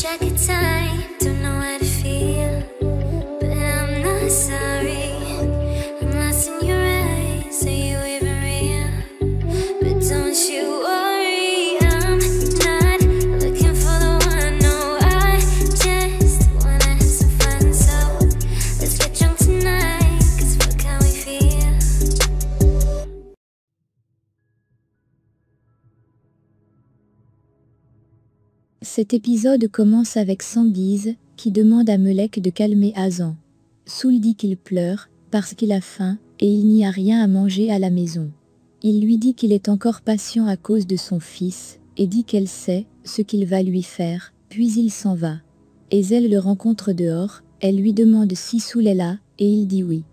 track of time, don't know how to feel. Cet épisode commence avec Sanguise qui demande à Melek de calmer Hazan. Soul dit qu'il pleure parce qu'il a faim et il n'y a rien à manger à la maison. Il lui dit qu'il est encore patient à cause de son fils et dit qu'elle sait ce qu'il va lui faire, puis il s'en va. Ezel le rencontre dehors, elle lui demande si Soul est là et il dit oui.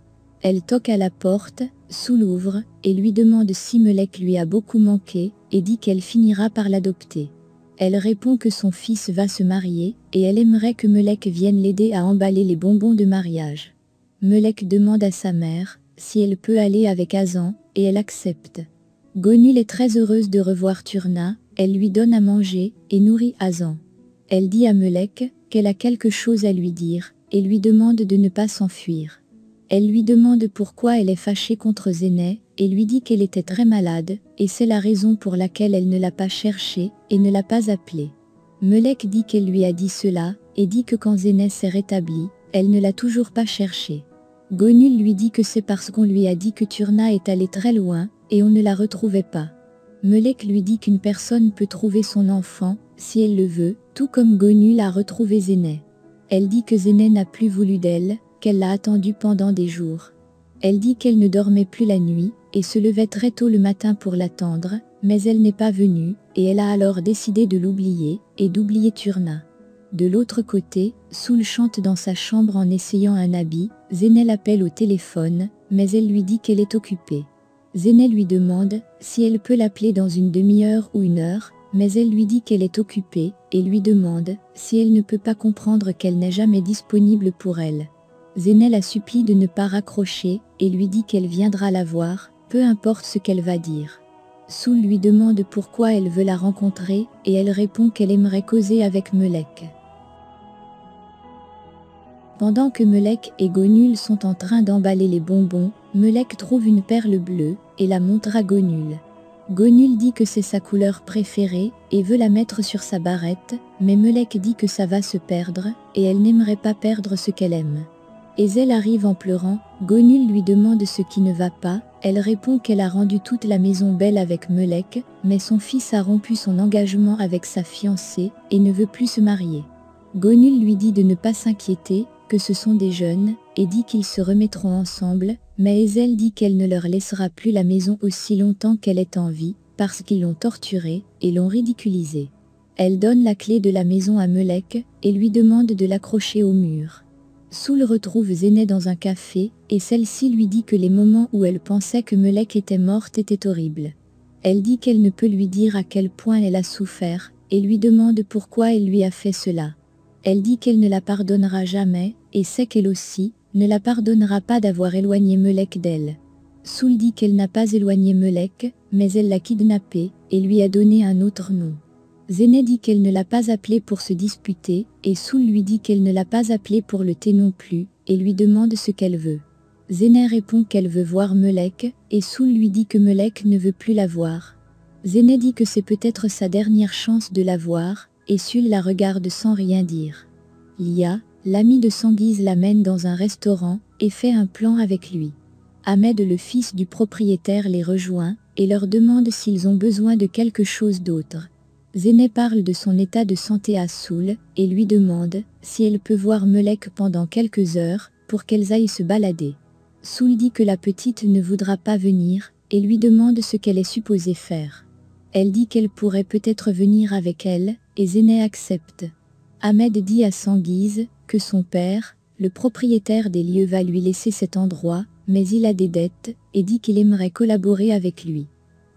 Elle toque à la porte, Soul ouvre et lui demande si Melek lui a beaucoup manqué et dit qu'elle finira par l'adopter. Elle répond que son fils va se marier et elle aimerait que Melek vienne l'aider à emballer les bonbons de mariage. Melek demande à sa mère si elle peut aller avec Hazan et elle accepte. Gonul est très heureuse de revoir Turna, elle lui donne à manger et nourrit Hazan. Elle dit à Melek qu'elle a quelque chose à lui dire et lui demande de ne pas s'enfuir. Elle lui demande pourquoi elle est fâchée contre Zénet et lui dit qu'elle était très malade, et c'est la raison pour laquelle elle ne l'a pas cherché et ne l'a pas appelé. Melek dit qu'elle lui a dit cela, et dit que quand Zénet s'est rétablie, elle ne l'a toujours pas cherché. Gonul lui dit que c'est parce qu'on lui a dit que Turna est allée très loin, et on ne la retrouvait pas. Melek lui dit qu'une personne peut trouver son enfant, si elle le veut, tout comme Gonul a retrouvé Zénet. Elle dit que Zénet n'a plus voulu d'elle, qu'elle l'a attendu pendant des jours. Elle dit qu'elle ne dormait plus la nuit, et se levait très tôt le matin pour l'attendre, mais elle n'est pas venue, et elle a alors décidé de l'oublier, et d'oublier Turna. De l'autre côté, Soul chante dans sa chambre en essayant un habit, Zénel appelle au téléphone, mais elle lui dit qu'elle est occupée. Zénel lui demande si elle peut l'appeler dans une demi-heure ou une heure, mais elle lui dit qu'elle est occupée, et lui demande si elle ne peut pas comprendre qu'elle n'est jamais disponible pour elle. Zénel la supplie de ne pas raccrocher, et lui dit qu'elle viendra la voir, peu importe ce qu'elle va dire. Soul lui demande pourquoi elle veut la rencontrer, et elle répond qu'elle aimerait causer avec Melek. Pendant que Melek et Gonul sont en train d'emballer les bonbons, Melek trouve une perle bleue, et la montre à Gonul. Gonul dit que c'est sa couleur préférée, et veut la mettre sur sa barrette, mais Melek dit que ça va se perdre, et elle n'aimerait pas perdre ce qu'elle aime. Ezel arrive en pleurant, Gonul lui demande ce qui ne va pas, elle répond qu'elle a rendu toute la maison belle avec Melek, mais son fils a rompu son engagement avec sa fiancée et ne veut plus se marier. Gonul lui dit de ne pas s'inquiéter, que ce sont des jeunes, et dit qu'ils se remettront ensemble, mais Ezel dit qu'elle ne leur laissera plus la maison aussi longtemps qu'elle est en vie, parce qu'ils l'ont torturée et l'ont ridiculisée. Elle donne la clé de la maison à Melek et lui demande de l'accrocher au mur. Soul retrouve Zénet dans un café, et celle-ci lui dit que les moments où elle pensait que Melek était morte étaient horribles. Elle dit qu'elle ne peut lui dire à quel point elle a souffert, et lui demande pourquoi elle lui a fait cela. Elle dit qu'elle ne la pardonnera jamais, et sait qu'elle aussi, ne la pardonnera pas d'avoir éloigné Melek d'elle. Soul dit qu'elle n'a pas éloigné Melek, mais elle l'a kidnappé, et lui a donné un autre nom. Zéné dit qu'elle ne l'a pas appelé pour se disputer, et Soul lui dit qu'elle ne l'a pas appelé pour le thé non plus, et lui demande ce qu'elle veut. Zéné répond qu'elle veut voir Melek, et Soul lui dit que Melek ne veut plus la voir. Zéné dit que c'est peut-être sa dernière chance de la voir, et Sul la regarde sans rien dire. Lia, l'ami de Sanguise l'amène dans un restaurant, et fait un plan avec lui. Ahmed le fils du propriétaire les rejoint, et leur demande s'ils ont besoin de quelque chose d'autre. Zéné parle de son état de santé à Soul et lui demande si elle peut voir Melek pendant quelques heures pour qu'elles aillent se balader. Soul dit que la petite ne voudra pas venir et lui demande ce qu'elle est supposée faire. Elle dit qu'elle pourrait peut-être venir avec elle et Zéné accepte. Ahmed dit à Sanguise que son père, le propriétaire des lieux va lui laisser cet endroit, mais il a des dettes et dit qu'il aimerait collaborer avec lui.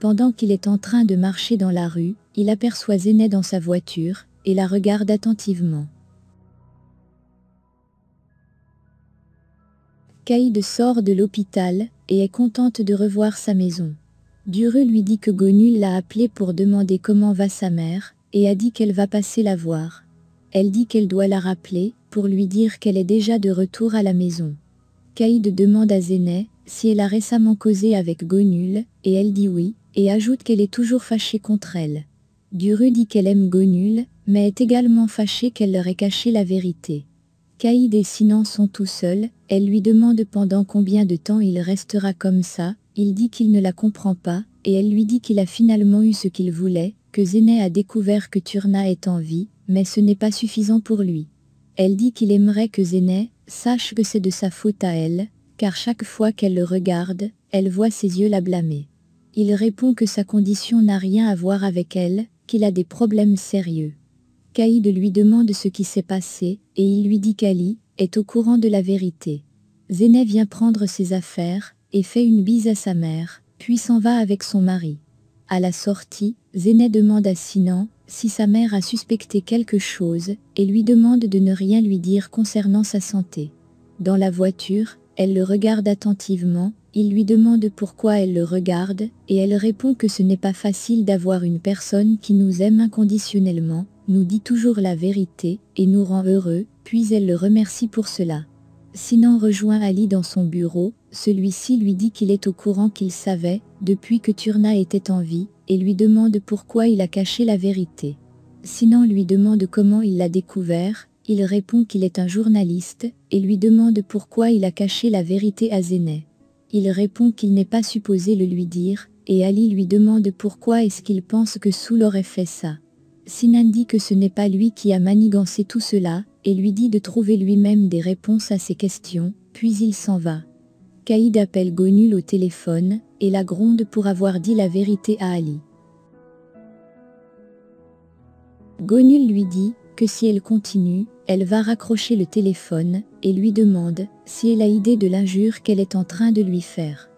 Pendant qu'il est en train de marcher dans la rue, il aperçoit Zénet dans sa voiture, et la regarde attentivement. Caïd sort de l'hôpital, et est contente de revoir sa maison. Duru lui dit que Gonul l'a appelé pour demander comment va sa mère, et a dit qu'elle va passer la voir. Elle dit qu'elle doit la rappeler, pour lui dire qu'elle est déjà de retour à la maison. Caïd demande à Zéné si elle a récemment causé avec Gonul, et elle dit oui, et ajoute qu'elle est toujours fâchée contre elle. Duru dit qu'elle aime Gonul, mais est également fâchée qu'elle leur ait caché la vérité. Caïd et Sinan sont tout seuls, elle lui demande pendant combien de temps il restera comme ça, il dit qu'il ne la comprend pas, et elle lui dit qu'il a finalement eu ce qu'il voulait, que Zéné a découvert que Turna est en vie, mais ce n'est pas suffisant pour lui. Elle dit qu'il aimerait que Zéné sache que c'est de sa faute à elle, car chaque fois qu'elle le regarde, elle voit ses yeux la blâmer. Il répond que sa condition n'a rien à voir avec elle, qu'il a des problèmes sérieux. Caïd lui demande ce qui s'est passé, et il lui dit qu'Ali est au courant de la vérité. Zéné vient prendre ses affaires, et fait une bise à sa mère, puis s'en va avec son mari. À la sortie, Zéné demande à Sinan si sa mère a suspecté quelque chose, et lui demande de ne rien lui dire concernant sa santé. Dans la voiture, elle le regarde attentivement, il lui demande pourquoi elle le regarde, et elle répond que ce n'est pas facile d'avoir une personne qui nous aime inconditionnellement, nous dit toujours la vérité, et nous rend heureux, puis elle le remercie pour cela. Sinan rejoint Ali dans son bureau, celui-ci lui dit qu'il est au courant qu'il savait, depuis que Turna était en vie, et lui demande pourquoi il a caché la vérité. Sinan lui demande comment il l'a découvert, il répond qu'il est un journaliste, et lui demande pourquoi il a caché la vérité à Zéné. Il répond qu'il n'est pas supposé le lui dire, et Ali lui demande pourquoi est-ce qu'il pense que Soul aurait fait ça. Sinan dit que ce n'est pas lui qui a manigancé tout cela, et lui dit de trouver lui-même des réponses à ses questions, puis il s'en va. Caïd appelle Gonul au téléphone, et la gronde pour avoir dit la vérité à Ali. Gonul lui dit que si elle continue, elle va raccrocher le téléphone et lui demande si elle a idée de l'injure qu'elle est en train de lui faire.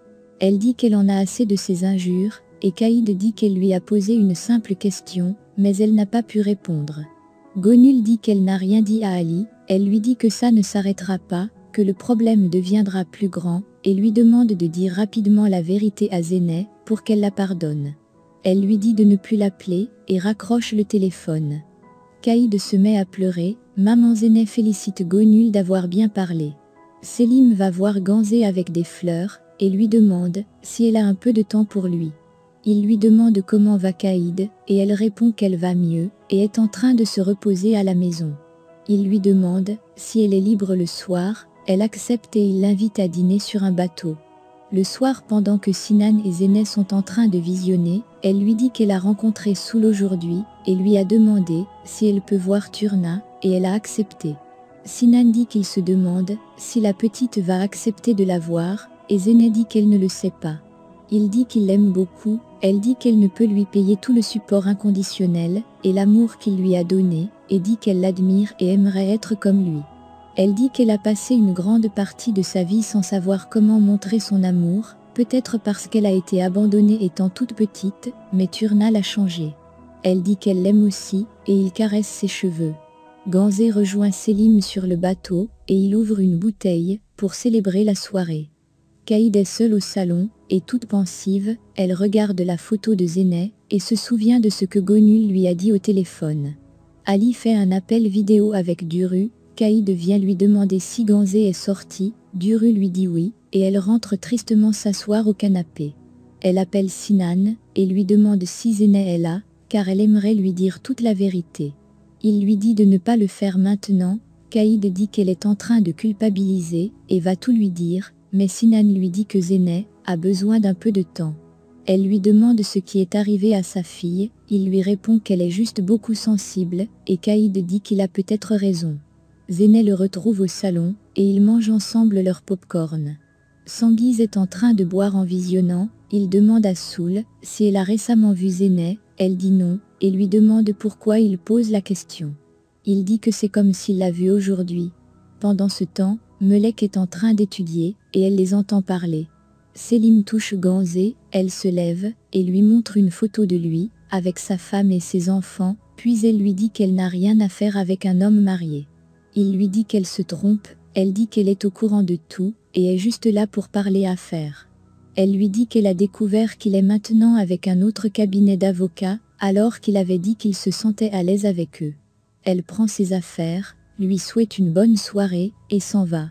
Elle dit qu'elle en a assez de ces injures, et Caïd dit qu'elle lui a posé une simple question, mais elle n'a pas pu répondre. Gonul dit qu'elle n'a rien dit à Ali, elle lui dit que ça ne s'arrêtera pas, que le problème deviendra plus grand, et lui demande de dire rapidement la vérité à Zéné, pour qu'elle la pardonne. Elle lui dit de ne plus l'appeler, et raccroche le téléphone. Caïd se met à pleurer, maman Zéné félicite Gonul d'avoir bien parlé. Selim va voir Ganzé avec des fleurs, et lui demande si elle a un peu de temps pour lui. Il lui demande comment va Caïd, et elle répond qu'elle va mieux, et est en train de se reposer à la maison. Il lui demande si elle est libre le soir, elle accepte et il l'invite à dîner sur un bateau. Le soir pendant que Sinan et Zéné sont en train de visionner, elle lui dit qu'elle a rencontré Soul aujourd'hui et lui a demandé si elle peut voir Turna, et elle a accepté. Sinan dit qu'il se demande si la petite va accepter de la voir, et Zéné dit qu'elle ne le sait pas. Il dit qu'il l'aime beaucoup, elle dit qu'elle ne peut lui payer tout le support inconditionnel et l'amour qu'il lui a donné, et dit qu'elle l'admire et aimerait être comme lui. Elle dit qu'elle a passé une grande partie de sa vie sans savoir comment montrer son amour, peut-être parce qu'elle a été abandonnée étant toute petite, mais Turna l'a changé. Elle dit qu'elle l'aime aussi, et il caresse ses cheveux. Ganzé rejoint Selim sur le bateau, et il ouvre une bouteille, pour célébrer la soirée. Caïd est seule au salon, et toute pensive, elle regarde la photo de Zéné, et se souvient de ce que Gonul lui a dit au téléphone. Ali fait un appel vidéo avec Duru, Caïd vient lui demander si Ganzé est sorti, Duru lui dit oui, et elle rentre tristement s'asseoir au canapé. Elle appelle Sinan, et lui demande si Zéné est là, car elle aimerait lui dire toute la vérité. Il lui dit de ne pas le faire maintenant, Caïd dit qu'elle est en train de culpabiliser, et va tout lui dire, mais Sinan lui dit que Zéné a besoin d'un peu de temps. Elle lui demande ce qui est arrivé à sa fille, il lui répond qu'elle est juste beaucoup sensible, et Caïd dit qu'il a peut-être raison. Zéné le retrouve au salon, et ils mangent ensemble leur pop-corn. Sanguise est en train de boire en visionnant, il demande à Soul si elle a récemment vu Zéné, elle dit non, et lui demande pourquoi il pose la question. Il dit que c'est comme s'il l'a vu aujourd'hui. Pendant ce temps, Melek est en train d'étudier, et elle les entend parler. Selim touche Ganzé, elle se lève, et lui montre une photo de lui, avec sa femme et ses enfants, puis elle lui dit qu'elle n'a rien à faire avec un homme marié. Il lui dit qu'elle se trompe, elle dit qu'elle est au courant de tout, et est juste là pour parler affaires. Elle lui dit qu'elle a découvert qu'il est maintenant avec un autre cabinet d'avocats, alors qu'il avait dit qu'il se sentait à l'aise avec eux. elle prend ses affaires, lui souhaite une bonne soirée, et s'en va.